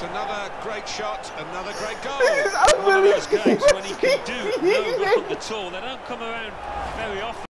That's another great shot, another great goal. One of those games when he can do no wrong at all. They don't come around very